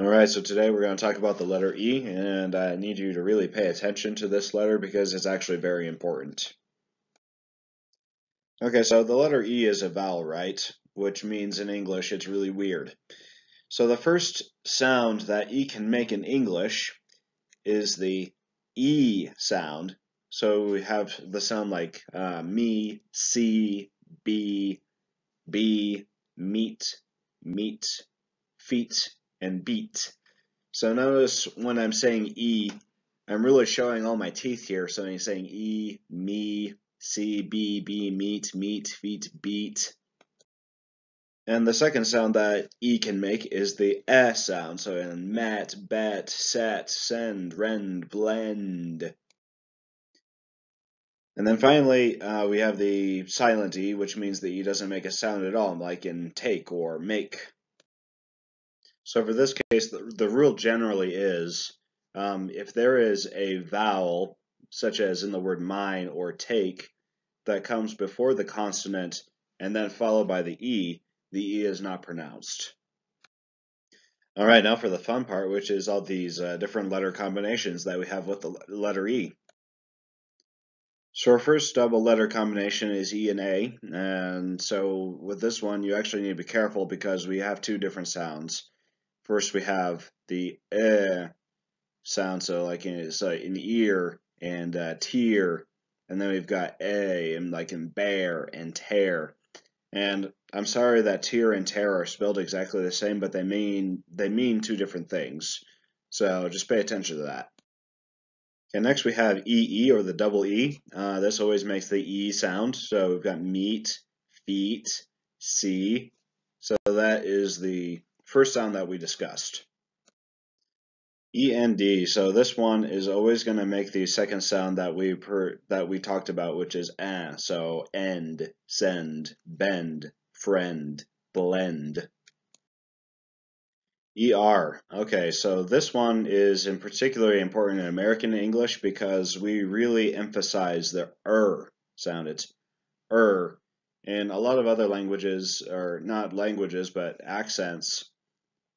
Alright, so today we're going to talk about the letter E, and I need you to really pay attention to this letter because it's actually very important. Okay, so the letter E is a vowel, right? Which means in English it's really weird. So the first sound that E can make in English is the E sound. So we have the sound like uh, me, see, be, be, meet, meet, feet, and beat. So notice when I'm saying E, I'm really showing all my teeth here. So I'm saying E, me, see, be, be, meet, meet, feet, beat. And the second sound that E can make is the S sound. So in mat, bet, set, send, rend, blend. And then finally, uh, we have the silent E, which means the E doesn't make a sound at all, like in take or make. So for this case, the, the rule generally is um, if there is a vowel, such as in the word mine or take, that comes before the consonant and then followed by the E, the E is not pronounced. All right, now for the fun part, which is all these uh, different letter combinations that we have with the letter E. So our first double letter combination is E and A, and so with this one you actually need to be careful because we have two different sounds. First we have the eh sound, so like in, like in ear and uh, tear, and then we've got a and like in bear and tear. And I'm sorry that tear and tear are spelled exactly the same, but they mean they mean two different things. So just pay attention to that. Okay, next we have EE or the double E. Uh, this always makes the E sound. So we've got meet, feet, see. So that is the first sound that we discussed. END. So this one is always going to make the second sound that we per, that we talked about, which is ah. So end, send, bend, friend, blend. ER. Okay, so this one is in particularly important in American English because we really emphasize the er sound. It's er. In a lot of other languages, or not languages, but accents,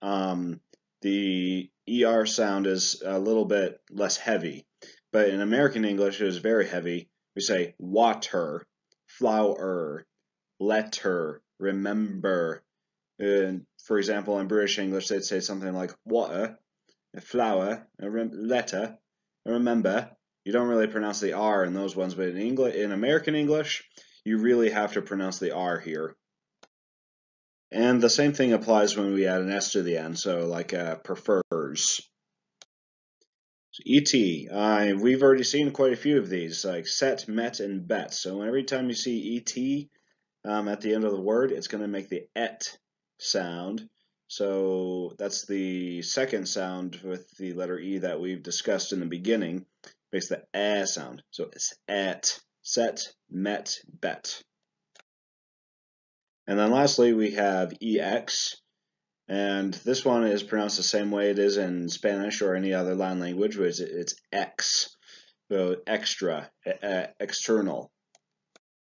um, the ER sound is a little bit less heavy. But in American English, it is very heavy. We say water, flower, letter, remember. And for example, in British English, they'd say something like water, a flower, a letter, a remember. You don't really pronounce the R in those ones, but in English, in American English, you really have to pronounce the R here. And the same thing applies when we add an S to the end, so like uh, prefers. So ET, uh, we've already seen quite a few of these, like set, met, and bet. So every time you see ET um, at the end of the word, it's going to make the et sound. So that's the second sound with the letter E that we've discussed in the beginning. Makes the eh sound. So it's et, set, met, bet. And then lastly, we have EX. And this one is pronounced the same way it is in Spanish or any other Latin language, which it's X. So extra, external.